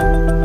Bye.